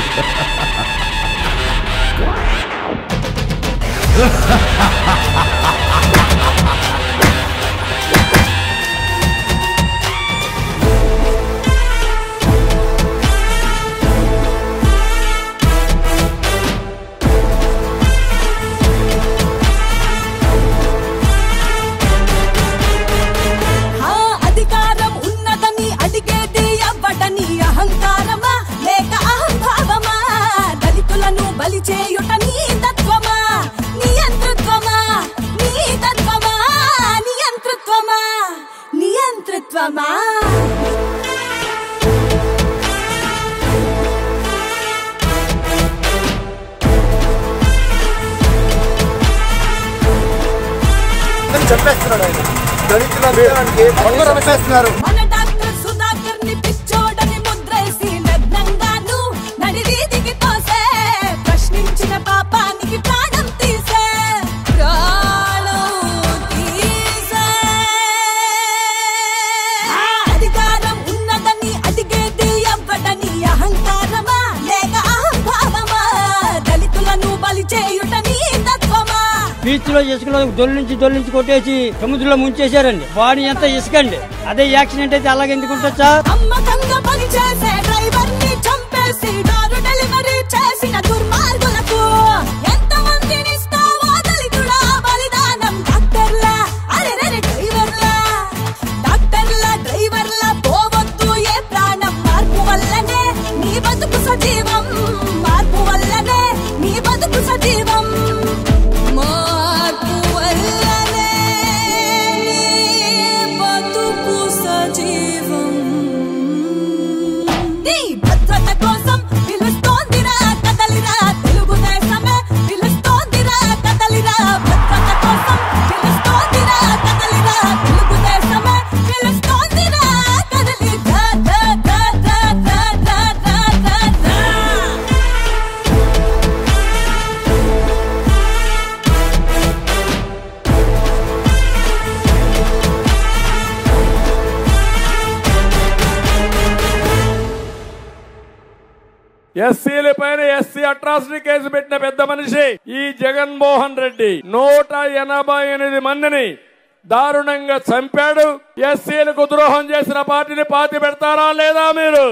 Ha ha ha ha! చెప్పేస్తున్నాడు ఆయన దళితులు అందరూ చెప్పేస్తున్నారు చేయుట నీ తత్వమా? బీచ్లో ఇసుకలో దొల్లించి దొల్లించి కొట్టేసి సముద్రంలో ముంచేశారండి. బాడీ ఎంత ఇసుకండి? అదే యాక్సిడెంట్ అయితే అలాగే ఎందుకు ఉంటుంది సార్? నమ్మకంగా పనిచేసే డ్రైవర్ని చంపేసి డోర్ డెలివరీ చేసిన దుర్మార్గులకు ఎంత మందిని ఇస్తావో దళితుడా బలిదానం డాక్టర్లా అరే రే డ్రైవర్లా. డాక్టర్లా డ్రైవర్లా పోవద్దు ఏ ప్రాణం మార్పు వల్లనే నీ బతుకు సజీవం. ఎస్సీల పైన ఎస్సీ అట్రాసిటీ కేసు పెట్టిన పెద్ద మనిషి ఈ జగన్మోహన్ రెడ్డి నూట ఎనభై ఎనిమిది మందిని దారుణంగా చంపాడు. ఎస్సీలకు ద్రోహం చేసిన పార్టీని పాతి పెడతారా లేదా మీరు?